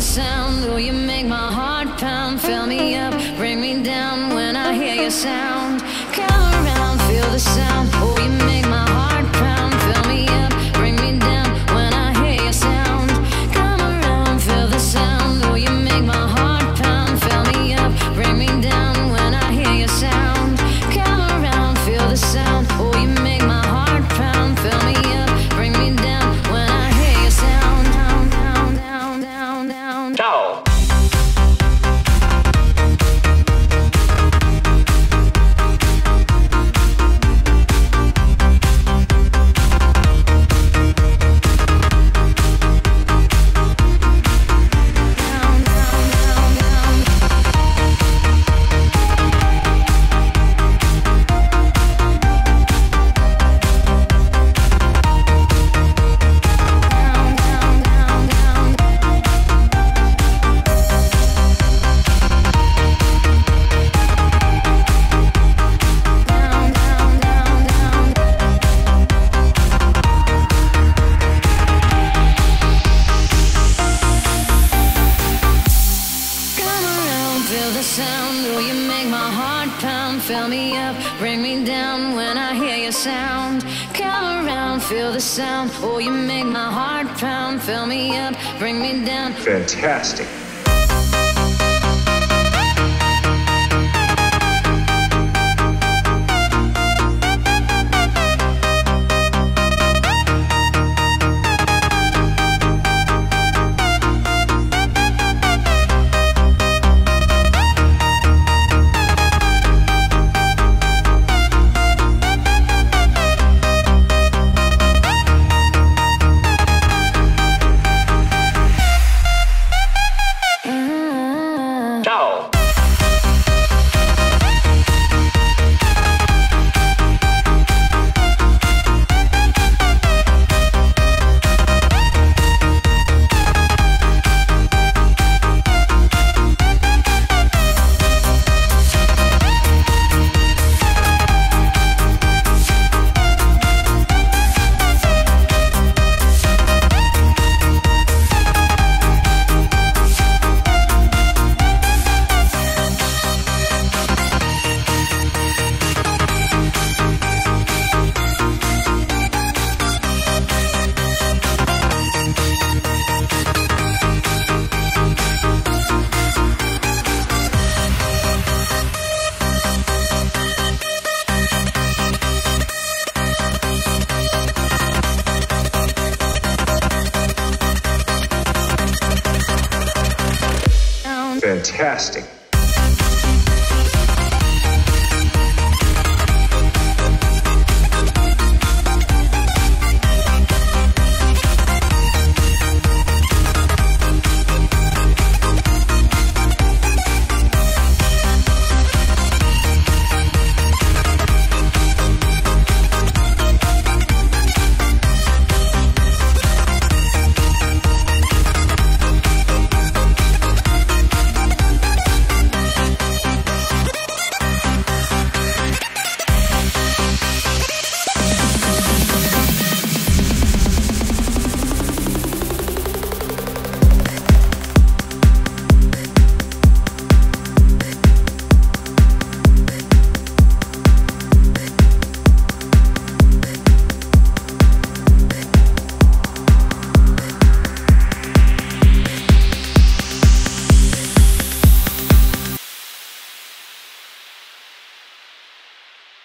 sound. Oh, you make my heart pound. Fill me up, bring me down when I hear your sound. Come around, feel the sound. The sound. Oh, you make my heart pound. Fill me up, bring me down when I hear your sound. Come around, feel the sound. Oh, you make my heart pound. Fill me up, bring me down. Fantastic. Fantastic.